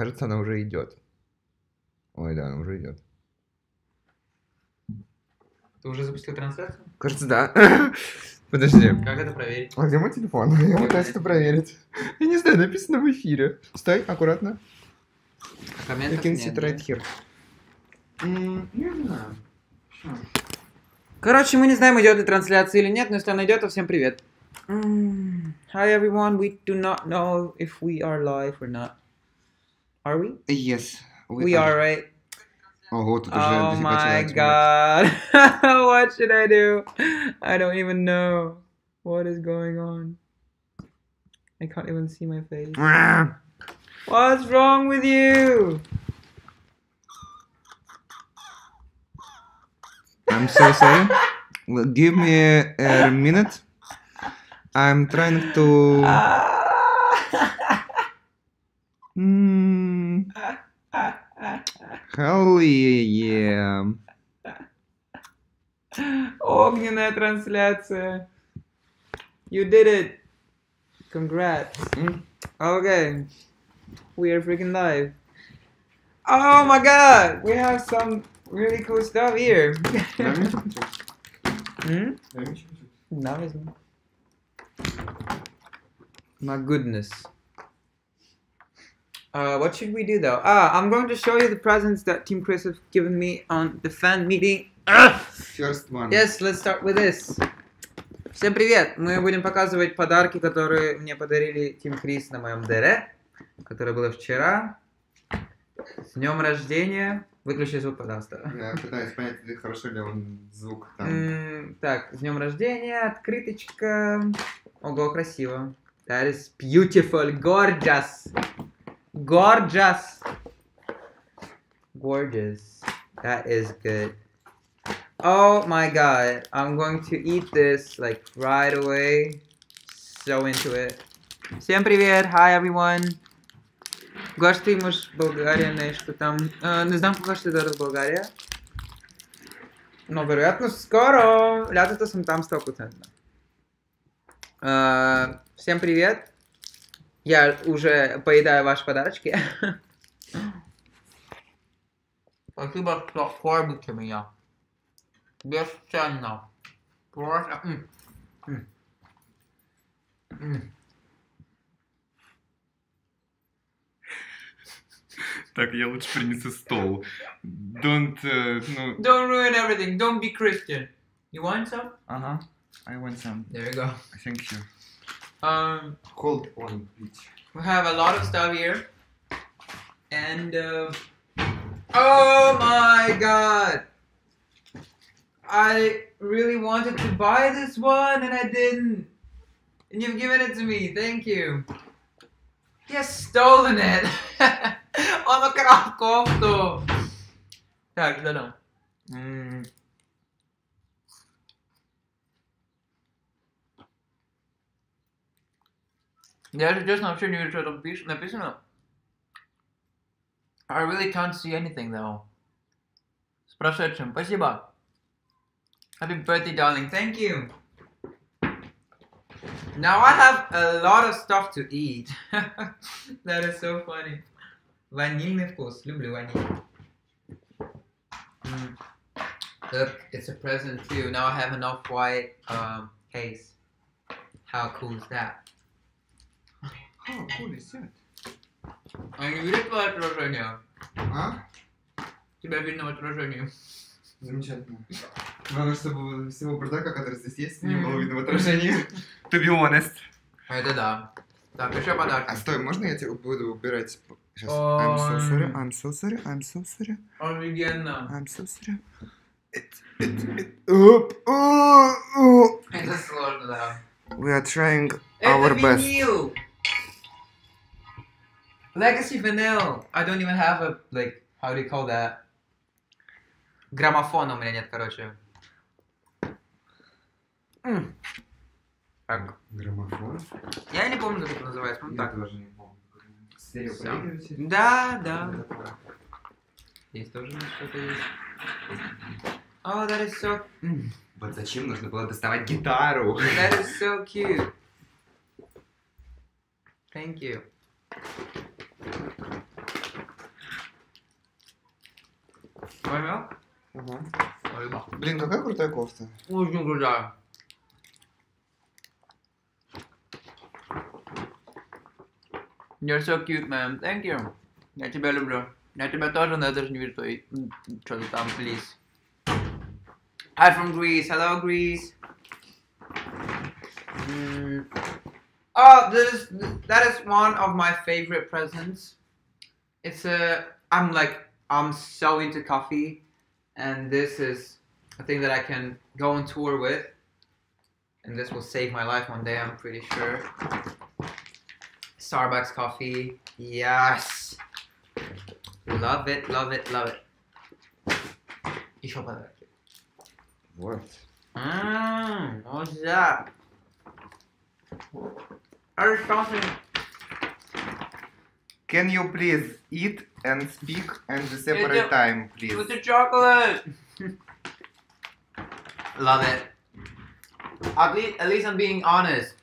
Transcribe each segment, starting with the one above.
Кажется, она уже идет. Ой, да, она уже идет. Ты уже запустил трансляцию? Кажется, да. Подожди. Как это проверить? А где мой телефон? Я пытаюсь это проверить. Я не знаю, написано в эфире. Стой, аккуратно. Комментов You can нет, sit right here. Не знаю. Короче, мы не знаем, идет ли трансляция или нет, но если она идет, то всем привет. Hi everyone, we do not know if we are live or not. Are we? Yes. We, we are. are, right? Oh, oh my god. what should I do? I don't even know. What is going on? I can't even see my face. What's wrong with you? I'm so sorry. Give me a, a minute. I'm trying to. Ah. Mm, hell yeah. Огненная трансляция. You did it. Congrats. М, Okay. We are freaking live. Oh my god! We have some really cool stuff here. hmm? No, isn't My goodness. Uh, what should we do though? Ah, I'm going to show you the presents that Team Chris have given me on the fan meeting. First one. Yes, let's start with this. Всем привет! Мы будем показывать подарки, которые мне подарили Тим Крис на моем ДР, которое было вчера. С днем рождения! Выключи звук, пожалуйста. Я пытаюсь понять, хорошо ли он звук там. М, Так, с днем рождения, открыточка. Ого, красиво. That is beautiful, gorgeous. Gorgeous. Gorgeous. That is good. Oh my god, I'm going to eat this like right away. So into it. Всем привет, hi everyone. Гости имаш България нещо там. А, не знам кога ще дойда в България. Но вероятно скоро. Лятото съм там 100%. А, всем привет. Я уже поедаю ваши подарочки. Спасибо, что кормите меня. Бесценно. Просто... м, м. М. Так, я лучше принесу стол. Don't, uh, ну... Don't ruin everything. Don't be Christian. You want some? Ага. I want some. There you go. Thank you. Um, Cold on, please. We have a lot of stuff here. And, uh, oh my god! I really wanted to buy this one and I didn't. And you've given it to me, thank you. He has stolen it! on the though. Yeah, I don't know. Hmm. Я, если честно, вообще не вижу, что там пиш- написано. I really can't see anything, though. С прошедшим. Спасибо. Happy birthday, darling. Thank you. Now I have a lot of stuff to eat. that is so funny. Ванильный вкус. Люблю ваниль. Mm. Look, it's a present too. Now I have an off-white um, case. How cool is that? Oh, cool, сядь. А не видит твое отражение? А? Тебя видно в отражении. Замечательно. Главное, чтобы всего бардака, который здесь есть, не было видно в отражении. To be honest. Это да. Так, еще подарки. А стой, можно я тебе буду убирать? Сейчас. I'm so sorry, I'm so sorry, I'm so sorry, Офигенно. I'm so sorry. Это сложно, да. We are trying our Это best. винил! Legacy vinyl. I don't even have a, like, how do you call that? Граммофона у меня нет, короче. М. Так. Граммофон? Я не помню, как это называется. Ну так. тоже не помню. Стереопроигрыватель? Да, да. Здесь тоже что-то есть. Oh, that is so... М. Вот зачем нужно было доставать гитару? That is so cute. Thank you. Понял? Угу. Рыба. Блин, какая крутая кофта. Очень крутая. You're so cute, man. Thank you. Я тебя люблю. Я тебя тоже, но я даже не вижу твои... Что ты там, please. Hi from Greece. Hello, Greece. Mm. Oh, this that is one of my favorite presents. It's a I'm like I'm so into coffee, and this is a thing that I can go on tour with, and this will save my life one day. I'm pretty sure. Starbucks coffee, yes, love it, love it, love it. You shall buy that. Worth. Mmm, what's that? or something. Can you please eat and speak and the separate the, time, please? With the chocolate! Love it. At least, at least I'm being honest.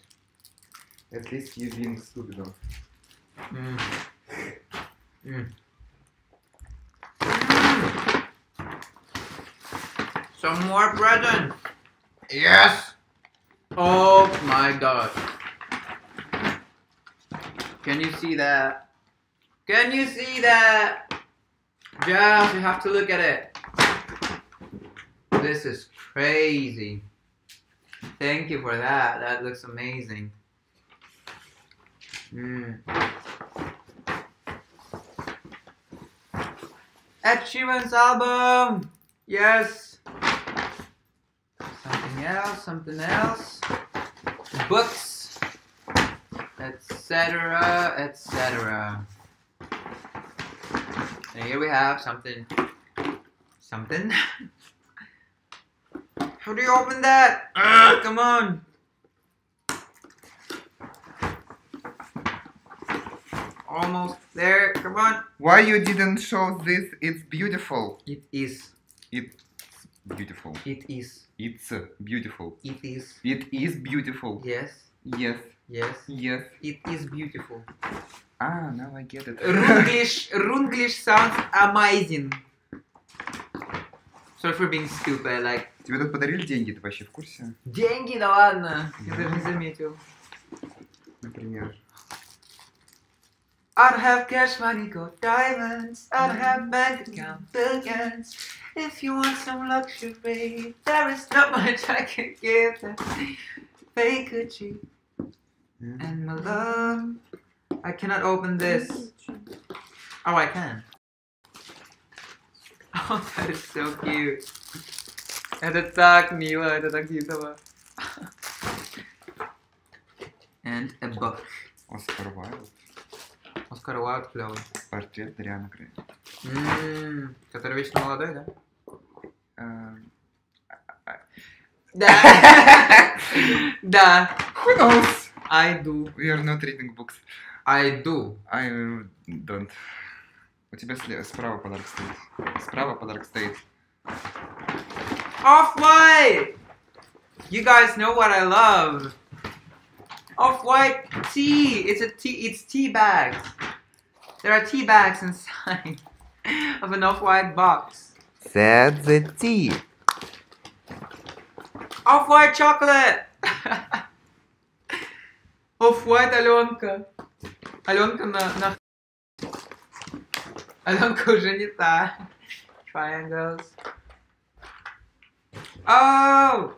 At least you're being stupid. Mm. Mm. Mm. Some more presents. Yes. Oh my god. Can you see that? Can you see that? Jazz, you have to look at it. This is crazy. Thank you for that. That looks amazing. Mm. Ed Sheeran's album. Yes. Something else. Something else. Books. Etc. Etc. And here we have something. Something. How do you open that? Ugh, come on. Almost there. Come on. Why you didn't show this? It's beautiful. It is. It's beautiful. It is. It's beautiful. It is. It is beautiful. Yes. Yes. Yes. Yes. It is beautiful. Ah, now I get it. Runglish. Runglish sounds amazing. Sorry for being stupid. Like Тебе тут подарили деньги, ты вообще в курсе? деньги, да ладно. Я даже не заметил. Например. I don't have cash money, gold diamonds. I don't have bank account billions. If you want some luxury, there is not much I can give. Fake Gucci and my love. I cannot open this. Oh, I can. Oh, that is so cute. Это так мило, это так хитово. And a book. Оскар Уайлд. Оскар Уайлд клевый. Портрет Дариана Грей. М, Который вечно молодой, да? Эм, Да. Да. Who knows? I do. We are not reading books. I do. I don't. У тебя сле- справа подарок стоит. Справа подарок стоит. Off-white! You guys know what I love. Off-white tea. It's a tea. It's tea bags. There are tea bags inside of an off-white box. That's the tea. Off-white chocolate. Off-white Аленка. Аленка на, на... Аленка уже не та. Triangles. Oh!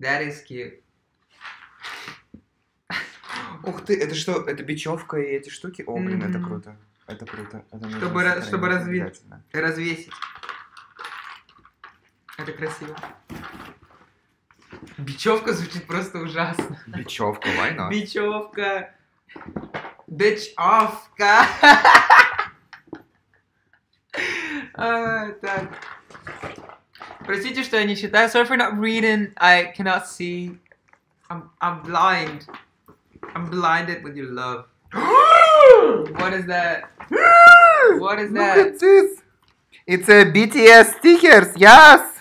That is cute. Ух ты, это что? Это бечевка и эти штуки? О, блин, это Мгм. круто. Это круто. Это Чтобы ra- чтобы обязательно. Развесить. Это красиво. Бечевка звучит просто ужасно. Бечевка, why not? Бечевка. Бечевка. А, Так. Простите, что я не читаю. Sorry for not reading. I cannot see. I'm, I'm blind. I'm blinded with your love. What is that? What is Look that? at this. It's a BTS stickers, yes!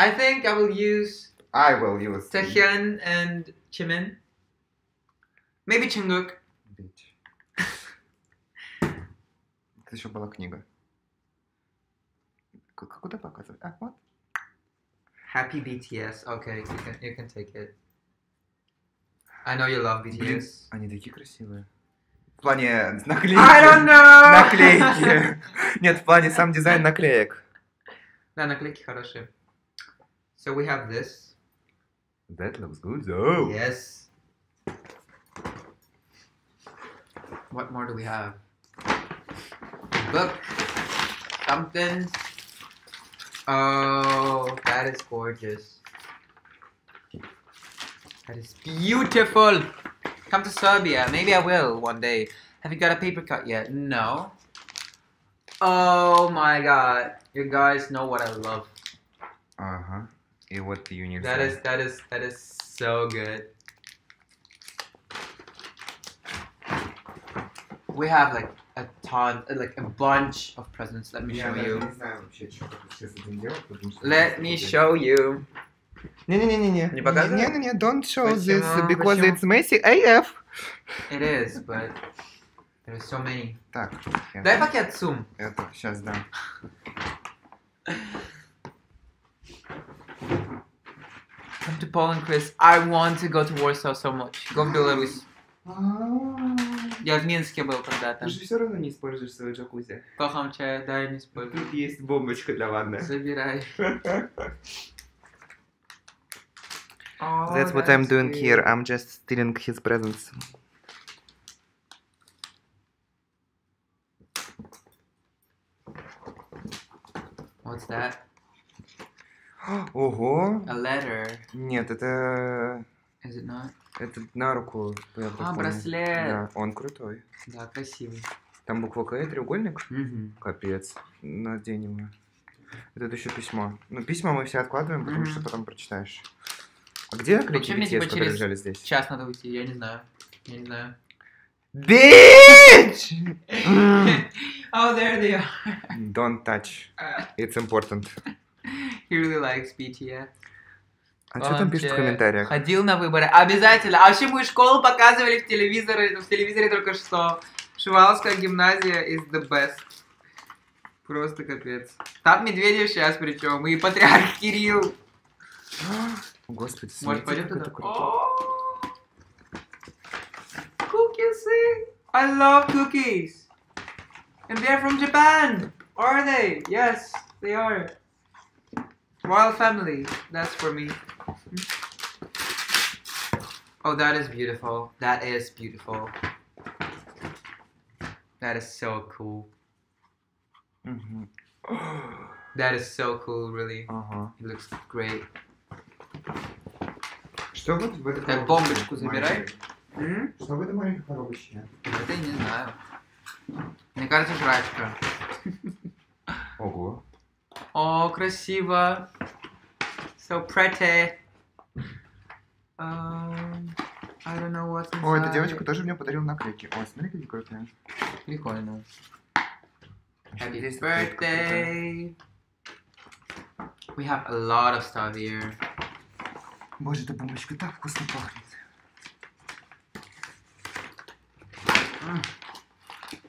I think I will use I will use. Taehyun and Jimin. Maybe Jungkook. Это еще была книга. Куда показывать? А, вот. Happy BTS. Okay, you can you can take it. I know you love BTS. Они такие красивые. В плане наклейки. I don't know. Наклейки. Нет, в плане сам дизайн наклеек. Да, наклейки хорошие. So we have this. That looks good though. Yes. What more do we have? Book. Something. Oh, that is gorgeous. That is beautiful. Come to Serbia. Maybe I will one day. Have you got a paper cut yet? No. Oh my god. You guys know what I love. Uh-huh Ага. И вот юниверсал. That is that is that is so good. We have like a ton, like a bunch of presents. Let me show you. не знаю вообще, что тут сейчас с этим делать, потому что... Let me show you. Не-не-не-не. Не показывай? Не-не-не, don't show Почему? this because Почему? it's messy AF. It is, but there's so many. Так, я- Дай пакет сум. это, сейчас дам. Come to Poland, Chris. I want to go to Warsaw so much. Go в Беларусь. Я в Минске был когда-то. Ты же все равно не используешь свою джакузи. Кохам чая, дай не спой. Тут есть бомбочка для ванны. Забирай. Oh, That's what I'm that's doing cute. here. I'm just stealing his presents. What's that? Ого! A letter. Нет, это... Is it not? Это на руку. я А, браслет. Да, он крутой. Да, красивый. Там буква К треугольник? Мгм. Капец. Надень его. Вот Это еще письмо. Ну, письма мы все откладываем, потому Мгм. что потом прочитаешь. А где наклейки Вообще типа, которые лежали здесь? Сейчас надо уйти, я не знаю. Я не знаю. Bitch! oh, there they are. Don't touch. It's important. He really likes BTS. А что там пишут в комментариях? Ходил на выборы. Обязательно. А вообще мою школу показывали в телевизоре, в телевизоре только что. Шуваловская гимназия is the best. Просто капец. Там Медведев сейчас причем. И патриарх Кирилл. Господи, Может, пойдем туда? Cookies! I love cookies! And they're from Japan! Are they? Yes, they are. Royal family. That's for me. Oh, that is beautiful. That is beautiful. That is so cool. Мгм. That is so cool, really. Ага. It looks great. Что вот в этой Так, коробочке бомбочку забирай. маленькой? М? Что в этой маленькой коробочке? Это я не знаю. Мне кажется, жрачка. Ого. О, красиво. So pretty. Um, I don't know what's inside. О, эта девочка тоже мне подарила наклейки. О, смотри, какие крутые. Прикольно. Happy Здесь наклейка крутая. birthday. We have a lot of stuff here. Боже, эта бомбочка так вкусно пахнет.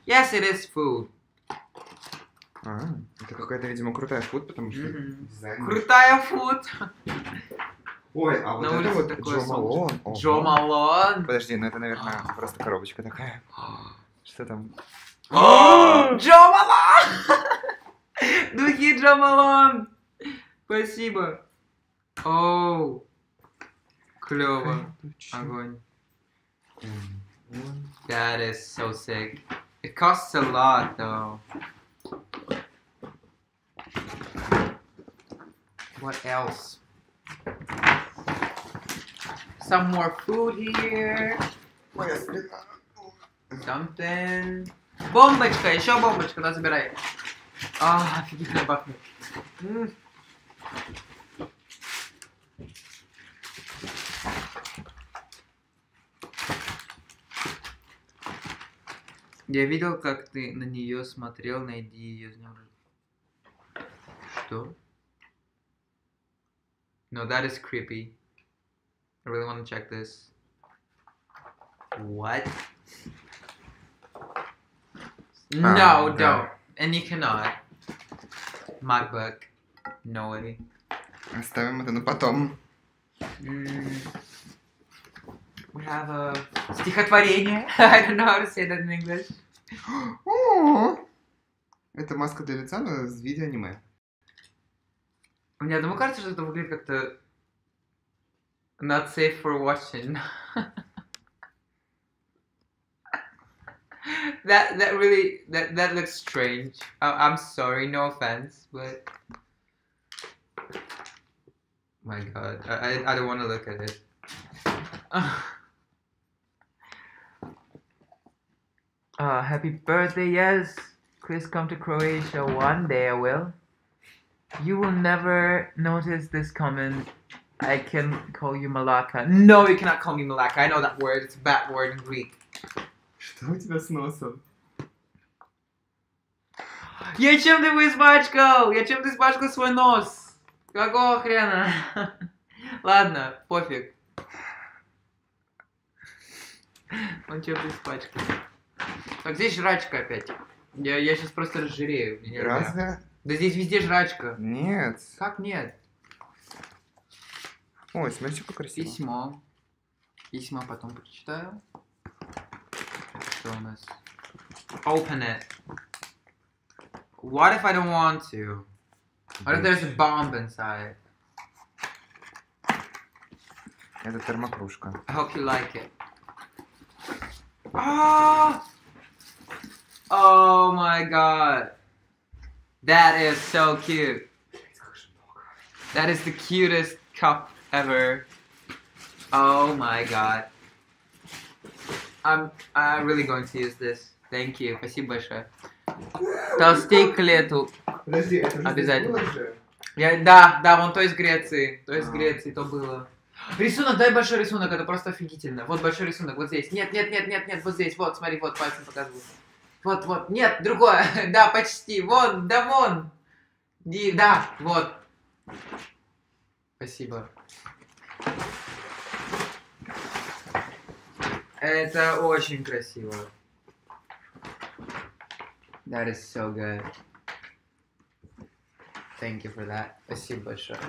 Yes, it is food. А, это какая-то, видимо, крутая food, потому что Мгм. дизайн... Крутая food. Ой, а вот На это вот такое Jo Malone. Ого. Jo Malone. Подожди, ну это, наверное, просто коробочка такая. Что там? Jo Malone! Духи Джо Малон! Спасибо. Оу. Клево. Огонь. That is so sick. It costs a lot though. What else? Some more food here. Моя спина. Something. Бомбочка, еще бомбочка, да, забирай. А, офигительно пахнет. Я видел, как ты на нее смотрел, найди ее с днем. Что? No, that is creepy. I really want to check this. What? No, Ah, don't. And you cannot. MacBook. No way. Оставим это на потом. Mm. we have a стихотворение. I don't know how to say that in English. Это маска для лица, но из видеоаниме. Мне одному кажется, что это выглядит как-то not safe for watching. that that really that that looks strange. I, I'm sorry, no offense, but my god, I, I don't want to look at it. Uh, happy birthday, yes. Please come to Croatia one day, I will. You will never notice this comment. I can call you Malaka. No, you cannot call me Malaka. I know that word. It's a bad word in Greek. Что у тебя с носом? Я чем ты испачкал? Я чем ты испачкал свой нос? Какого хрена? Ладно, пофиг. Он чем ты испачкал? Так, здесь жрачка опять. Я, я сейчас просто разжирею. Разве? Да здесь везде жрачка. Нет. Как нет? Ой, смотри, как красиво. Письмо. Письмо потом прочитаю. Что у нас? Open it. What if I don't want to? What if there's a bomb inside? Это термокружка. I hope you like it. Ah! Oh my god. That is so cute. That is the cutest cup ever. Oh my god. I'm I'm really going to use this. Thank you. Спасибо большое. Толстей к лету. Подожди, это же Обязательно. Я, да, да, вон то из Греции. То из А. Греции, то было. Рисунок, дай большой рисунок, это просто офигительно. Вот большой рисунок, вот здесь. Нет, нет, нет, нет, нет, вот здесь, вот, смотри, вот, пальцем показываю. Вот, вот, нет, другое, да, почти, вон, да, вон. И, да, вот. Спасибо. Это очень красиво. That is so good. Thank you for that. Спасибо большое.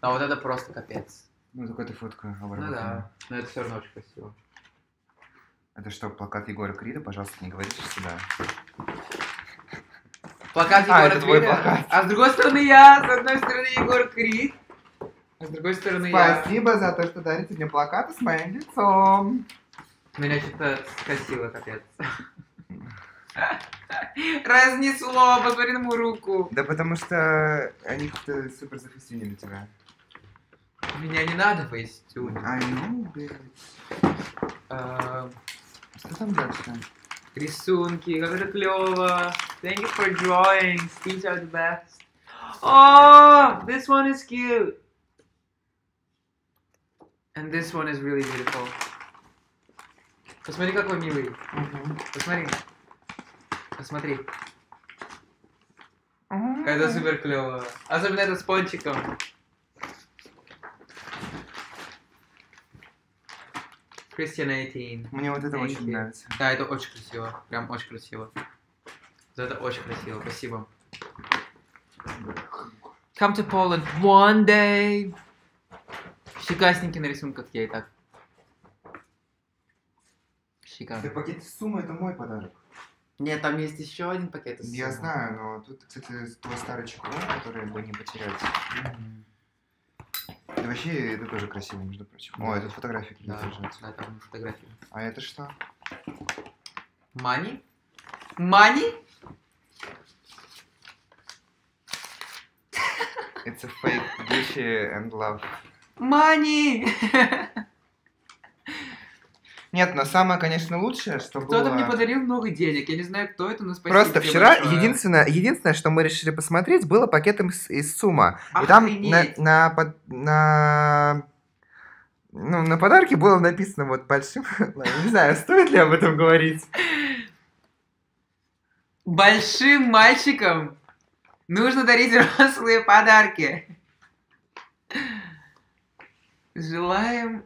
А вот это просто капец. Ну, только эта фотка Ну обработана. да, но это все равно очень красиво. Это что, плакат Егора Крида? Пожалуйста, не говорите сюда. Плакат А, Егора это твой Крида. плакат. А с другой стороны я, с одной стороны Егор Крид, а с другой стороны я. Спасибо за то, что дарите мне плакаты с моим лицом. Меня что-то скосило, капец. Разнесло, посмотри на мою руку. Да потому что они как-то супер зафестинили тебя. Меня не надо фейстюнить. I know, bitch. Эм, Что там дальше? Рисунки, как это клево. Thank you for drawing. These are the best. Oh, this one is cute. And this one is really beautiful. Посмотри, какой милый. Посмотри. Посмотри. Это супер клево. Особенно это с пончиком. Christian 18. Мне вот это Thank очень you. нравится. Да, это очень красиво. Прям очень красиво. За это очень красиво. Спасибо. Come to Poland one day. Щекасненький на рисунках я и так. Шикарно. Это пакет с суммы, это мой подарок. Нет, там есть еще один пакет. из Я знаю, но тут, кстати, твой старый чехол, который бы не потерять. Мгм. И вообще, это тоже красиво, между прочим. О, это фотографии Да, лежат. да, там фотографии. А это что? Money? Money? It's a fake Gucci and love. Money! Нет, но самое, конечно, лучшее, что Кто-то было... мне подарил много денег. Я не знаю, кто это, но спасибо Просто вчера большое. единственное, единственное, что мы решили посмотреть, было пакетом из, из Сума. И там на, на, на, ну, на подарке было написано вот большим... Не знаю, стоит ли об этом говорить. Большим мальчикам нужно дарить взрослые подарки. Желаем...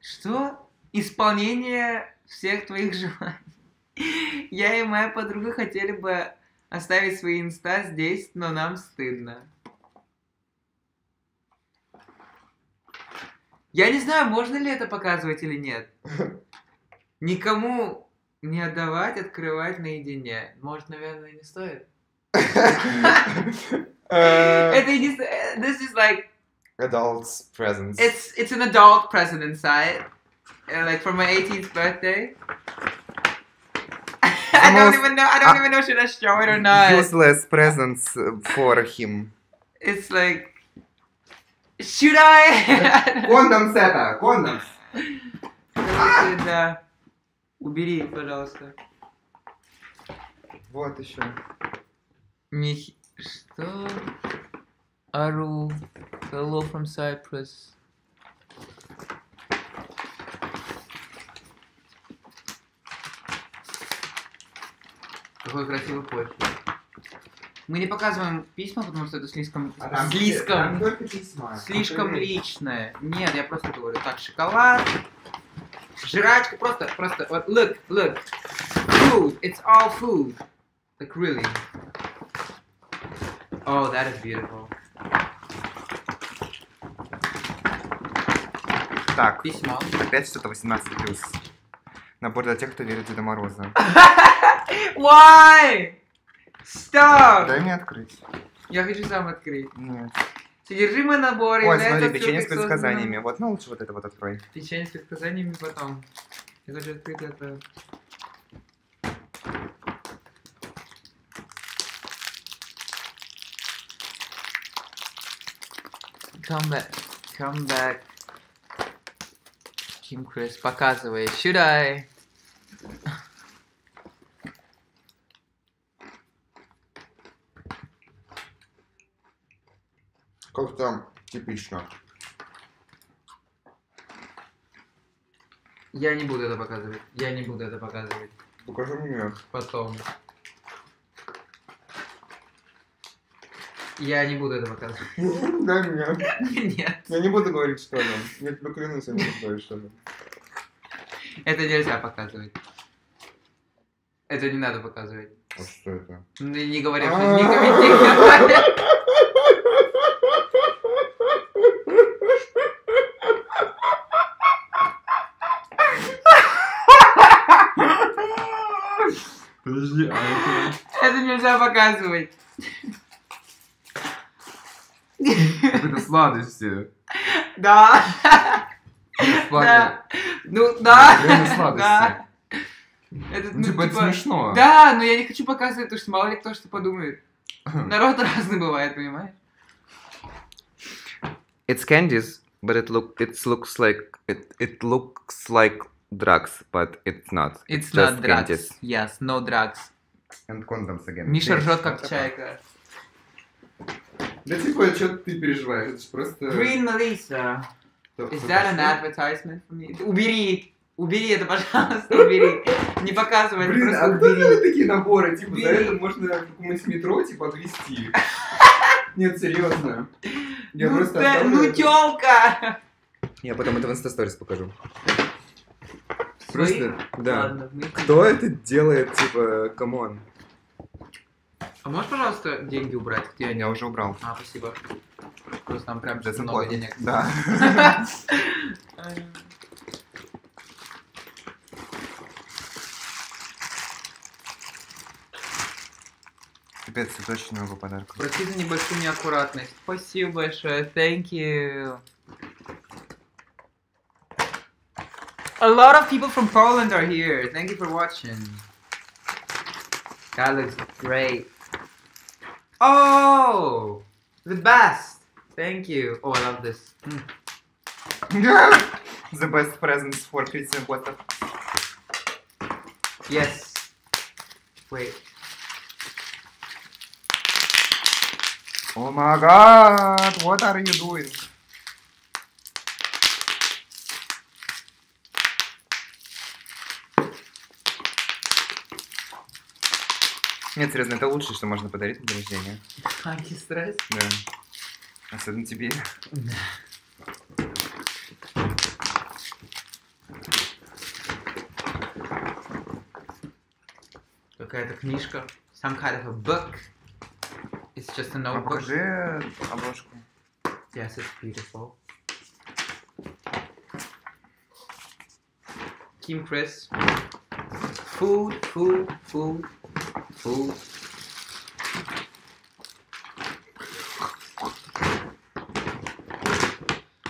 Что? Исполнение всех твоих желаний. Я и моя подруга хотели бы оставить свои инста здесь, но нам стыдно. Я не знаю, можно ли это показывать или нет. Никому не отдавать, открывать наедине. Может, наверное, не стоит. Э, Это с- э, This is like... Adults presents. It's, it's an adult present inside. Uh, like for my 18th birthday. I don't most- even know. I don't uh, even know should I show it or not. Useless presents for him. It's like, should I? Кондом сета, кондом. Короче, да. Убери, пожалуйста. Вот еще. Мих... Что? Ару. Hello from Cyprus. Какой красивый почерк. Мы не показываем письма, потому что это слишком... слишком... Слишком личное. Нет, я просто говорю. Так, шоколад. Жрачка, просто, просто, вот, look, look. Food, it's all food. Like, really. Oh, that is beautiful. Так, Письмо. опять что-то 18+. Набор для тех, кто верит в Деда Мороза. Why? Stop! Дай мне открыть. Я хочу сам открыть. Нет. Содержимое набора Ой, смотри, печенье с предсказаниями. Вот, ну лучше вот это вот открой. Печенье с предсказаниями потом. Я хочу открыть это. Come back. Come back. Kim Chris, показывай. Should I? Там типично. Я не буду это показывать. Я не буду это показывать. Покажи мне. Потом. Я не буду это показывать. Дай мне. Нет. Я не буду говорить, что там. Я тебе клянусь, я не буду говорить, что там. Это нельзя показывать. Это не надо показывать. А что это? Ну, Не говори, что не комментируй. Подожди, а Это нельзя показывать. это... Это сладости. Да. Ну, да. Реально сладости. Да. Это, Ну, типа, это смешно. Да, но я не хочу показывать, потому что мало ли кто что подумает. Народ разный бывает, понимаешь? It's candies, but it look it looks like it it looks like drugs, but it's not. It's just not drugs. candies. Yes, no drugs. And condoms again. Миша ржет как чайка. Да типа, что ты переживаешь? Это ж просто... Green Melissa. Is that an advertisement for me? Убери! Убери это, пожалуйста, убери. Не показывай, Блин, просто а кто убери. делает такие наборы? Типа, за Убери. это можно какому-нибудь метро, типа, отвезти. Нет, серьезно. Я Ну, просто ну тёлка! Я потом это в Insta Stories покажу. Свои? Просто, да. Ладно, Кто это делает, типа, come on? А можешь, пожалуйста, деньги убрать? Где они? Я уже убрал. А, спасибо. Просто там прям That's много important. денег. Да. Капец, это очень много подарков. Прости за небольшую неаккуратность. Спасибо большое. Thank you. A lot of people from Poland are here. Thank you for watching. That looks great. Oh, the best. Thank you. Oh, I love this. Mm. The best presents for Christian Potter. Yes. Wait. Oh my god, what are you doing? Нет, серьезно, это лучшее, что можно подарить на день рождения. Антистресс. Да. Особенно тебе. Какая-то книжка some kind of a book. It's just a А notebook. покажи обложку. Yes, it's beautiful. Team Chris. Food, food, food, food.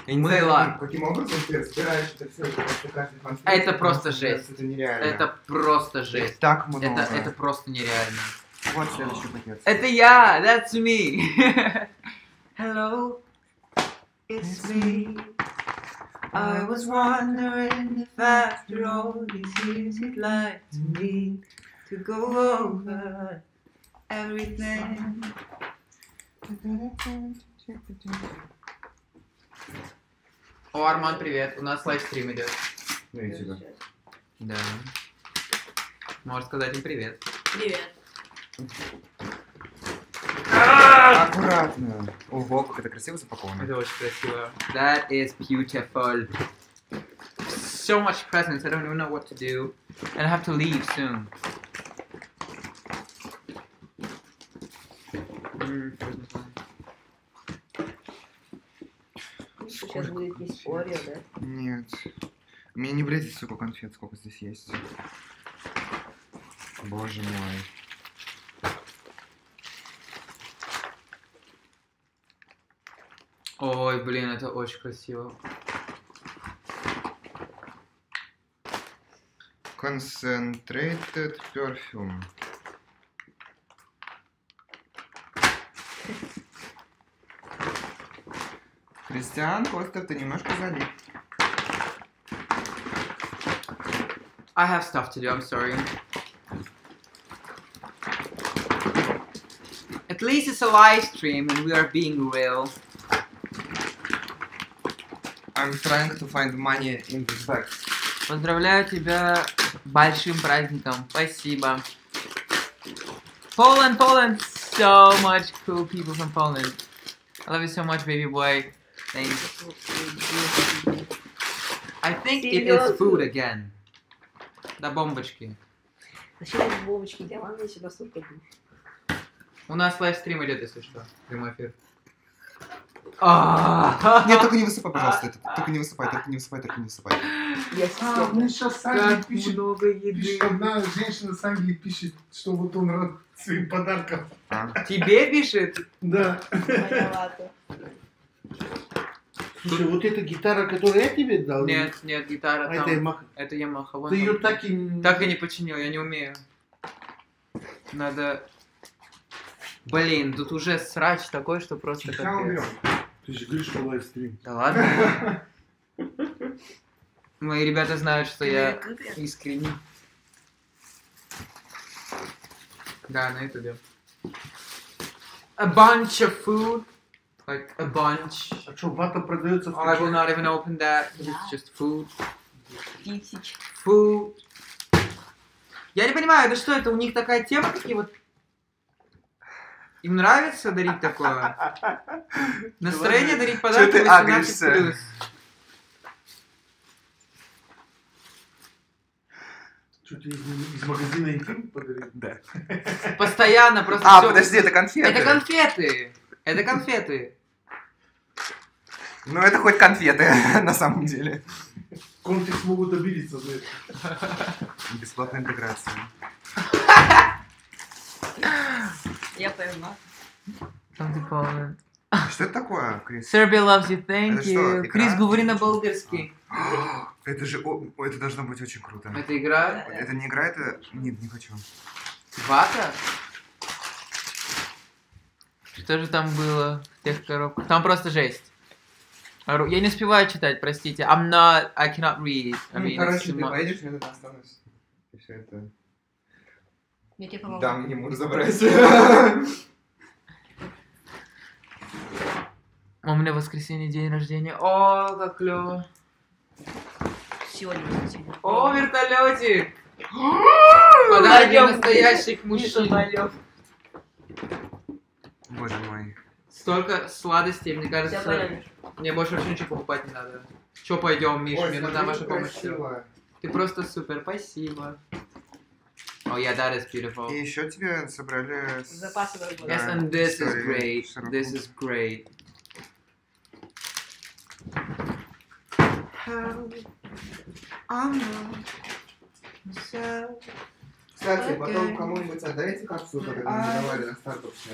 Я не Мыло. знаю, каким образом ты разбираешь это все, просто каждый. Это просто Мне жесть. Это нереально. Это просто жесть. так много. Это, это просто нереально. Вот следующий пакет. Это я, that's me. Hello, it's me. I was wondering if after all these years you'd like to me to go over everything. О, Арман, привет. У нас лайвстрим идет. Ну и тебя. Да. Можешь сказать им привет. Привет. Аккуратно. Ого, как это красиво запаковано. Это очень красиво. That is beautiful. So much presents, I don't even know what to do. And I have to leave soon. М, Сейчас будет есть Орео, да? Нет. Мне не влезет столько конфет, сколько здесь есть. Боже мой. Ой, блин, это очень красиво. Concentrated perfume. Кристиан, Костя, ты немножко залип. I have stuff to do, I'm sorry. At least it's a live stream and we are being real. I'm trying to find money in this bag. Поздравляю тебя с большим праздником. Спасибо. Poland, Poland, so much cool people from Poland. I love you so much, baby boy. Thanks. I think it is food again. Да бомбочки. Зачем эти бомбочки делать? Если настолько душ. У нас лайвстрим идет, если что. Прямой эфир. Нет, только не высыпай, пожалуйста. это- Только не высыпай, только не высыпай, только не высыпай. Я А, мне сейчас Как пишет, много еды. одна женщина с Англии пишет, что вот он рад своим подарком. Тебе пишет? Да. Слушай, вот эта гитара, которую я тебе дал, Нет, нет, гитара а это там. Ямаха. Это Ямаха. вон Ты ее там. так и... не- Так и не починил, я не умею. Надо... Блин, тут уже срач такой, что просто Сейчас капец. Ты же говоришь, что лайвстрим. Да ладно. Мои ребята знают, что я искренний. Да, на ютубе. A bunch of food. Like a bunch. А что, вата продается в I will not even open that. It's just food. Тысяч. Food. Я не понимаю, это что, это у них такая тема, такие вот... Им нравится дарить такое? Настроение дарить подарки ты 18+. агришься? Что ты из, магазина интим подарил? Да. Постоянно просто А, подожди, это конфеты. Это конфеты. Это конфеты. Ну, это хоть конфеты, на самом деле. Контекст могут обидеться за это. Бесплатная интеграция. Я поняла. Something Poland. Что это такое, Крис? Serbia loves you, thank Это что, you. игра? Крис, говори на болгарский. Это же, это должно быть очень круто. Это игра? Это не игра, это... Нет, не хочу. Вата? Что же там было в тех коробках? Там просто жесть. Я не успеваю читать, простите. I'm not, I cannot read. I Ну, mean, it's короче, ты поедешь, я тут останусь. И все это... Я тебе помогу. Дам ему разобрать. У меня в воскресенье день рождения. О, как клево. Сегодня. сегодня. О, вертолетик! Пойдём. настоящих мужчин. пойдём. Боже мой. Столько сладостей, мне кажется, мне больше вообще ничего покупать не надо. Че пойдем, Миш, Ой, мне нужна ваша помощь. красиво. Ты просто супер, спасибо. Oh yeah, that is beautiful. И еще тебе собрали... Запасы год. Yes, Да, and this is great. This is great. Кстати, потом кому-нибудь отдайте капсулу, которую мы давали на стартовсе.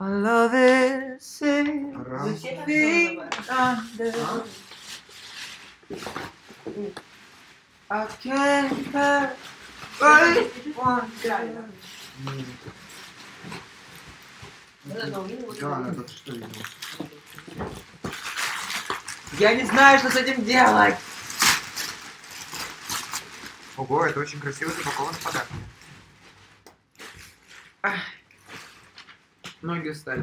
I love it. Say Раз. Вы все так Thing называете? under. I can't help but wonder. М, Вот это у него Да, она только что видела. Я не знаю, что с этим делать. Ого, это очень красиво запакован в подарок. Ноги устали.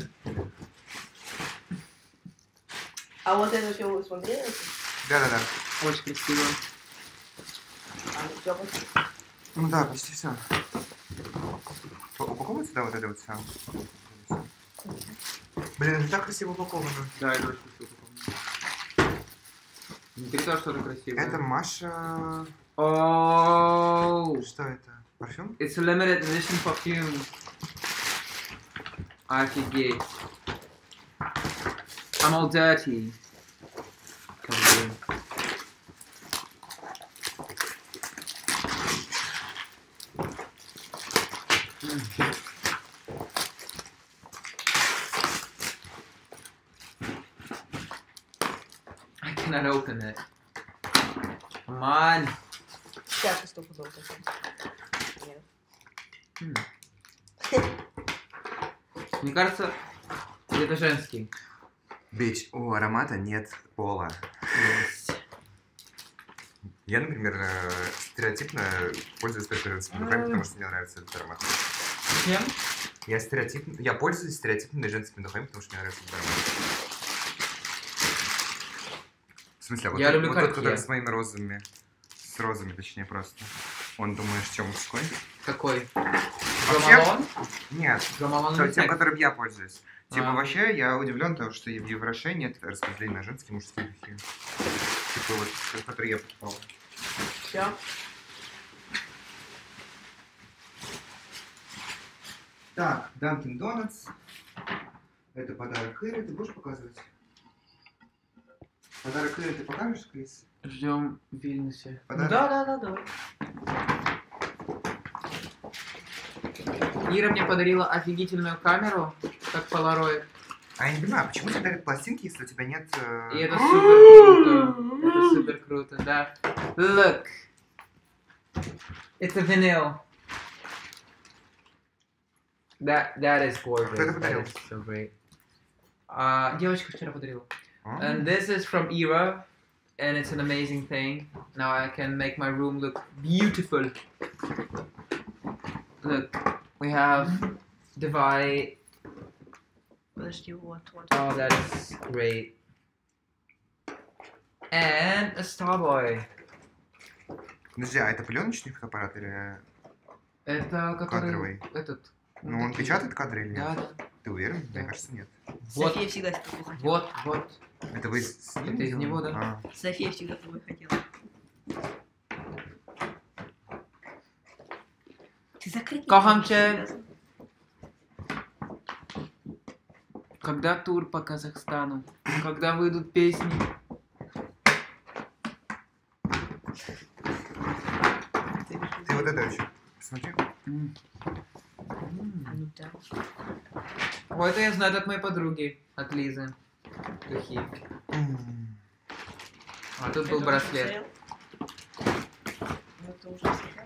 А вот это все вы смотрели? Да-да-да. Очень красиво. А, ну, всё, вот. Ну да, почти все. Упаковывается, да, вот это вот все? Блин, это так красиво упаковано. Да, это очень красиво. Внутри тоже что-то красивое. Это Маша... Оу. Что это? Парфюм? It's a limited edition perfume. Офигеть. I'm all dirty. Как бы. М. I cannot open it. Come on. Сейчас и стопудово такое. Нет. Мне кажется, это женский. Бич, у аромата нет пола. Я, например, э, стереотипно пользуюсь женскими духами, потому что мне нравится этот аромат. Чем? Я стереотип... Я пользуюсь стереотипными женскими духами, потому что мне нравится этот аромат. В смысле, а вот, Я тот- люблю вот тот, который с моими розами. С розами, точнее, просто. Он, думаешь, чем мужской? Какой? Гамалон? Нет, Гамалон то- тем, которым я пользуюсь. Типа, А. вообще, я удивлен, потому что в Евроше нет распределения на женские и мужские духи. Типа, вот, которые я покупал. Все. Так, Dunkin' Donuts. Это подарок Хэри, ты будешь показывать? Подарок Хэри ты покажешь, Крис? Ждем в Вильнюсе. Подарок? Да, да, да, давай. Ира мне подарила офигительную камеру, как Polaroid. А я не понимаю, почему тебе дарят пластинки, если у тебя нет... э, И это супер круто. Это супер круто, да. Look. A vinyl. That, that is gorgeous. Кто это That подарил? is so great. А, девочка вчера подарила. А? And this is from Era, and it's an amazing thing. Now I can make my room look beautiful. Look, we have divide. Подожди, вот, вот. Oh, that is great. And a Starboy. Подожди, а это пленочный фотоаппарат или... Это который... Кадровый. Этот. Ну, он такие. печатает кадры или нет? Да, да. Ты уверен? Да. Мне кажется, нет. Вот, София всегда такой хотела. вот, вот. Это вы с ним Это из него, да. А. София всегда такой хотела. Закрыть. Кохамче. Когда тур по Казахстану? Когда выйдут песни? Ты вот это еще посмотри. М. Ну. Вот это я знаю от моей подруги, от Лизы. Духи. А тут был браслет. Это уже смотрел?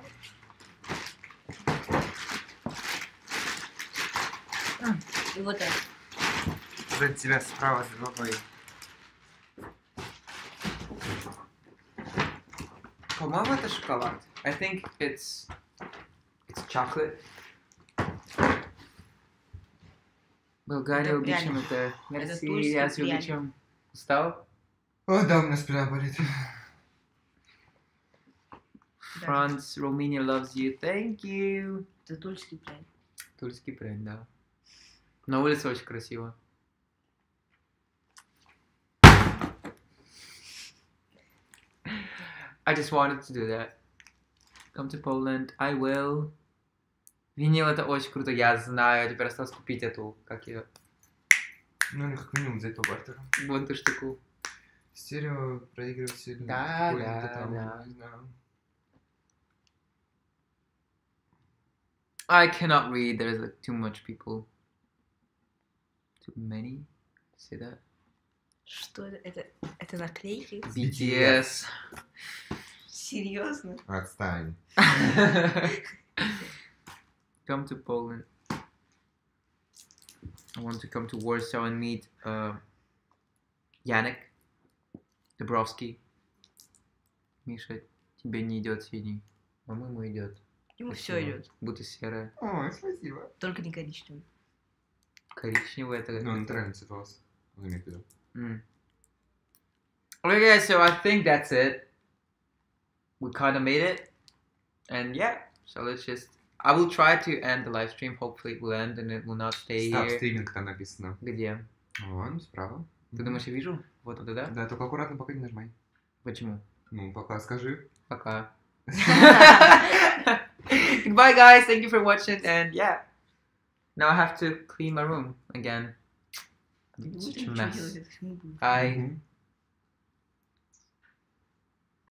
И вот это. Сзади тебя справа за головой. По-моему, это шоколад. I think it's it's chocolate. Болгария Это убичем пряник. это. Это Мерси, тульский я пряник. убичем. Устал? О, да, у меня спина болит. Да. France, Romania loves you. Thank you. Это тульский пряник. Тульский бренд, да. На улице очень красиво. I just wanted to do that. Come to Poland. I will. Винил это очень круто, я знаю. Я теперь осталось купить эту, как ее, Ну, как минимум взять по бартеру. вон эту штуку. Стерео, проигрыватель. Да, какой-то да, там, да. не знаю. I cannot read. There's like too much people. Many. See that? Что это? Это, это наклейки? BTS. Серьезно? Отстань. come to Poland. I want to come to Warsaw and meet uh, Yannick Dubrovsky. Миша, тебе не идет синий. По-моему, идет. Ему Спасибо. все идет. Будто серое. Ой, спасибо. Только не коричневый. Коричневое это... Ну, это- натуральный цвет волос. Он имеет в виду. Mm. Okay, guys, so I think that's it. We kind of made it. And yeah, so let's just. I will try to end the live stream. Hopefully, it will end and it will not stay Став here. стриминг там написано. Где? Вон, справа. Ты думаешь, я вижу? Вот это, да? Да, только аккуратно пока не нажимай. Почему? Ну, пока скажи. Пока. Goodbye, guys. Thank you for watching. And yeah, Now I have to clean my room again. It's such a mess. I mm-hmm.